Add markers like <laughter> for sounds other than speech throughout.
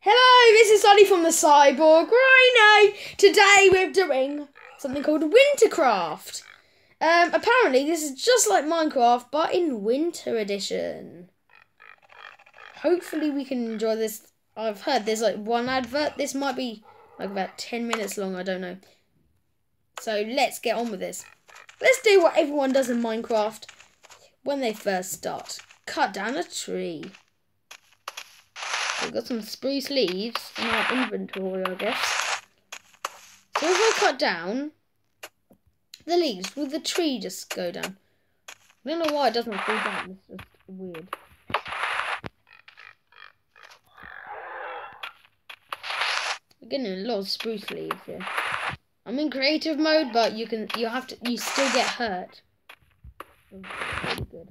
Hello, this is Ollie from the Cyborg Rhino. Today we're doing something called Wintercraft. Um, apparently this is just like Minecraft, but in Winter Edition. Hopefully we can enjoy this. I've heard there's like one advert. This might be like about 10 minutes long, I don't know. So let's get on with this. Let's do what everyone does in Minecraft when they first start. Cut down a tree. We've got some spruce leaves in our inventory, I guess. So if I cut down the leaves, will the tree just go down? I don't know why it doesn't fall down. It's just weird. We're getting a lot of spruce leaves here. I'm in creative mode, but you can you have to you still get hurt. Really good.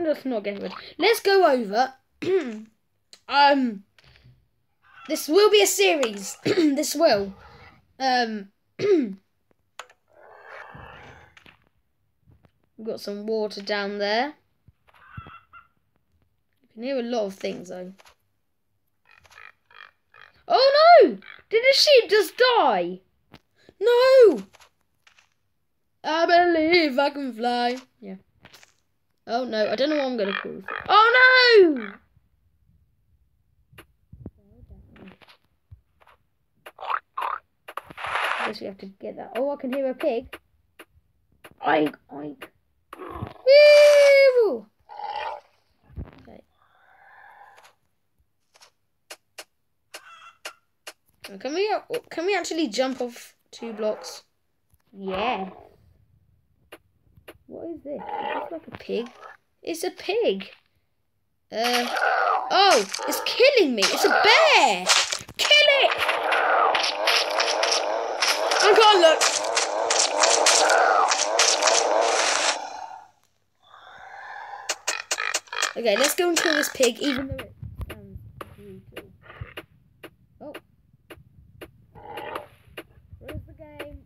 Let's not get rid. Let's go over. <clears throat> um, this will be a series. <clears throat> this will. Um, <clears throat> we've got some water down there. You can hear a lot of things though. Oh no! Did the sheep just die? No! I believe I can fly. Yeah. Oh no, I don't know what I'm gonna call. Oh no! I guess we have to get that. Oh, I can hear a pig. Oink, oink. Woo! Okay. Can we uh, can we actually jump off two blocks? Yeah. What is this? Is this like a pig? It's a pig. Uh, oh, it's killing me. It's a bear. Kill it. I can't look. Okay, let's go and kill this pig, even though it sounds brutal. Oh. Where's the game?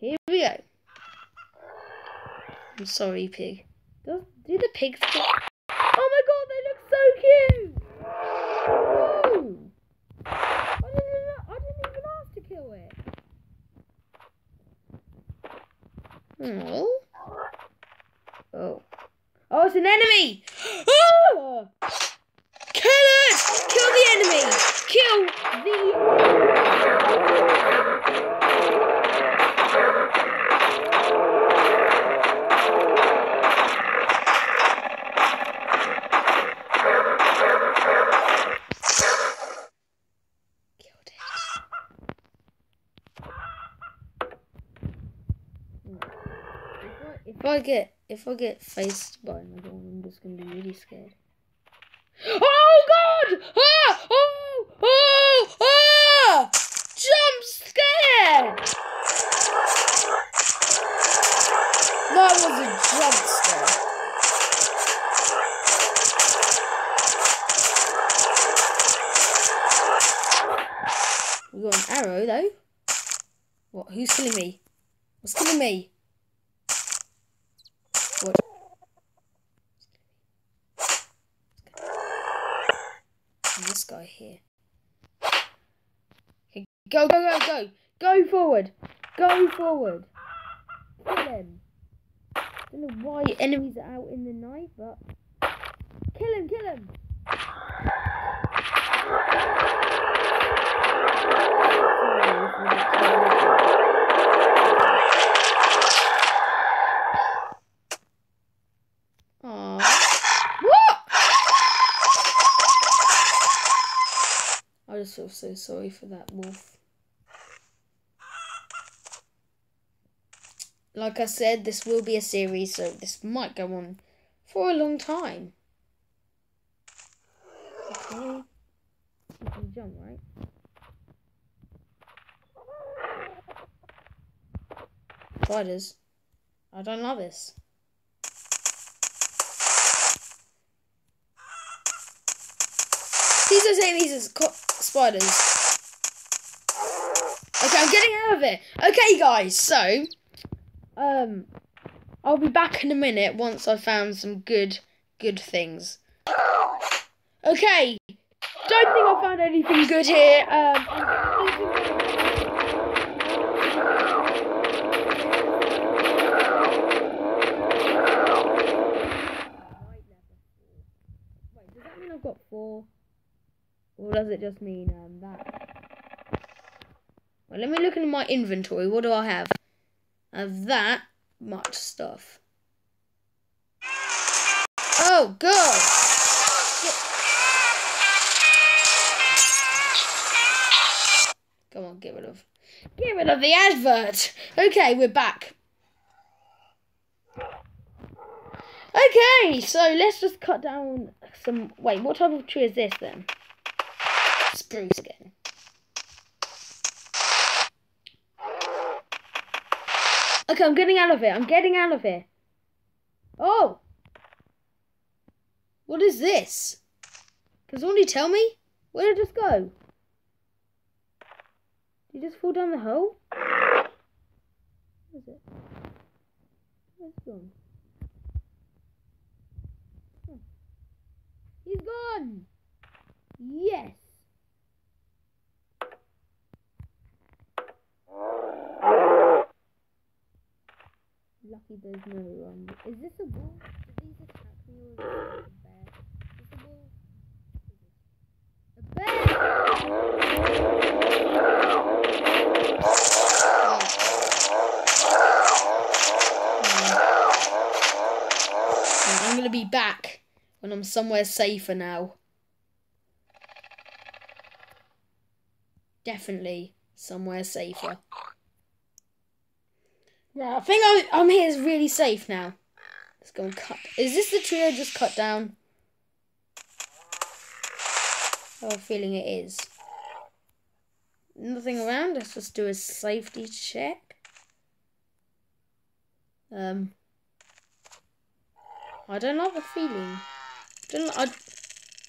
Here we go. I'm sorry, pig. Do, the pigs fit? Oh my god, they look so cute! Ooh. I didn't, I didn't even ask to kill it. Oh. Oh. Oh, it's an enemy! Oh! Kill it! Kill the enemy! Kill If I get if I get faced by another one, I'm just gonna be really scared. Oh God! Ah! Oh! Oh! Ah! Jump scare! That was a jump scare. We got an arrow though. What? Who's killing me? What's killing me? What? And this guy here. Okay, go, go, go, go! Go forward! Go forward! Kill him! I don't know why enemies are out in the night, but kill him, kill him! I just feel so sorry for that wolf. Like I said, this will be a series, so this might go on for a long time. Okay. You can jump, right? Spiders. I don't love this. These are saying these are spiders. Okay, I'm getting out of it. Okay, guys, so, um, I'll be back in a minute once I've found some good, good things. Okay, don't think I found anything good here. Um, Wait, does that mean I've got four? Or does it just mean um, that? Well, let me look into my inventory. What do I have? I have that much stuff. Oh, God! Come on, get rid of. Get rid of the advert! Okay, we're back. Okay, so let's just cut down some. Wait, what type of tree is this then? Spruce again. Okay, I'm getting out of here. I'm getting out of here. Oh! What is this? Can somebody tell me? Where did this go? Did you just fall down the hole? Where is it? Where's it gone? Oh. He's gone! Yes! There's no um. Is this a bull? Did these attack me or a bear? Is this a bull? A bear! I'm gonna be back when I'm somewhere safer now. Definitely somewhere safer. Yeah, I think I'm, here is really safe now. Let's go and cut. Is this the tree I just cut down? A feeling it is. Nothing around. Let's just do a safety check. Um, I don't like the feeling. I don't. I,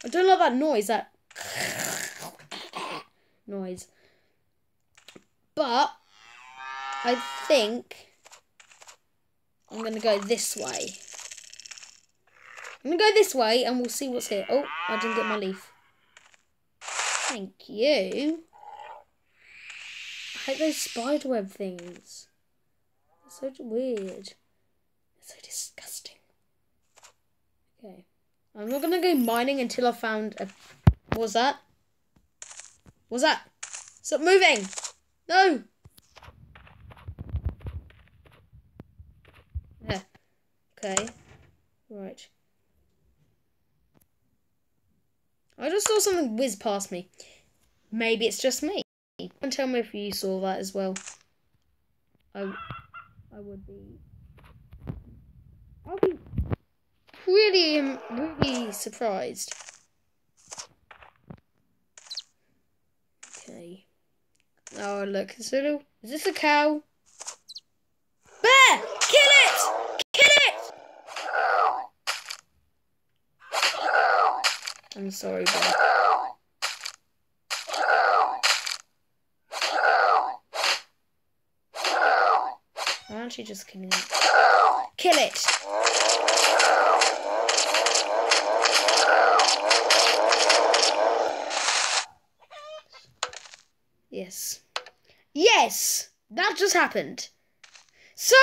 I don't like that noise. That <coughs> noise. But I think I'm gonna go this way. I'm gonna go this way, and we'll see what's here. Oh, I didn't get my leaf. Thank you. I hate those spiderweb things. They're so weird. They're so disgusting. Okay. I'm not gonna go mining until I found a. What was that? What was that? Stop moving! No! Yeah. Okay. Right. I just saw something whiz past me. Maybe it's just me. And tell me if you saw that as well. I, I would be. I'll be really, really surprised. Okay. Oh look, it's a little. Is this a cow? Bear! Kill it! Kill it! I'm sorry. Why aren't you just killing it? Kill it! Yes. Yes! That just happened. So,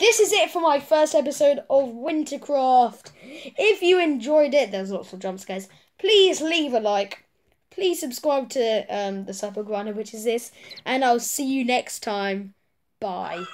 this is it for my first episode of Wintercraft. If you enjoyed it, there's lots of jump scares. Please leave a like. Please subscribe to um, the Cyborg Rhino, which is this. And I'll see you next time. Bye.